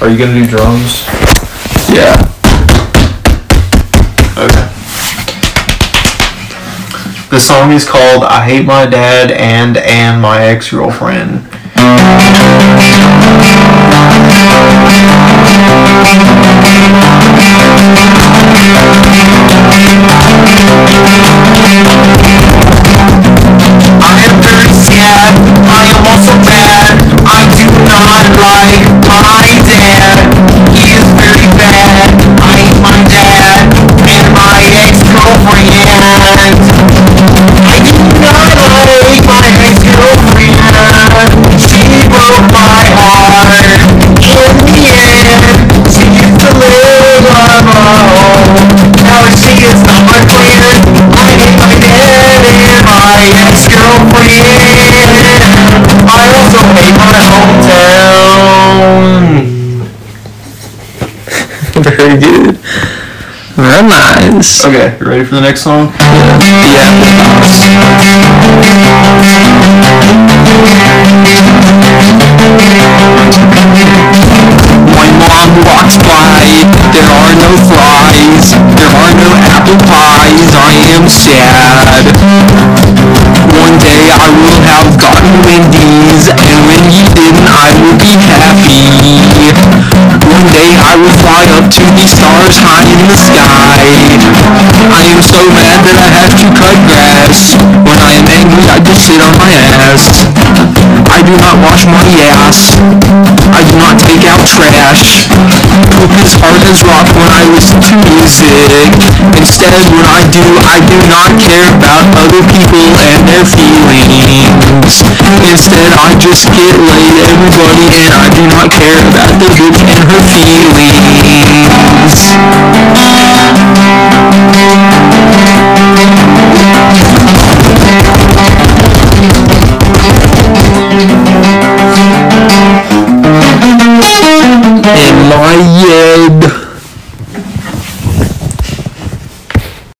Are you gonna do drums? Yeah. Okay. The song is called I Hate My Dad and and My Ex Girlfriend. Live on her own. Now she is not my friend. I hate my dad and my ex-girlfriend. I also hate my hometown. Very good. Very nice. Okay, ready for the next song? When walks by, there are no flies, there are no apple pies, I am sad. One day I will have gotten Wendy's, and when you didn't, I will be happy. One day I will fly up to the stars high in the sky. I am so mad that I have to cut grass. When I am angry, I just sit on my ass. I do not wash my ass. I do not take out trash. Poop is hard as rock when I listen to music. Instead, when I do, I do not care about other people and their feelings. Instead, I just get laid everybody and I do not care about the bitch and her feelings. Head.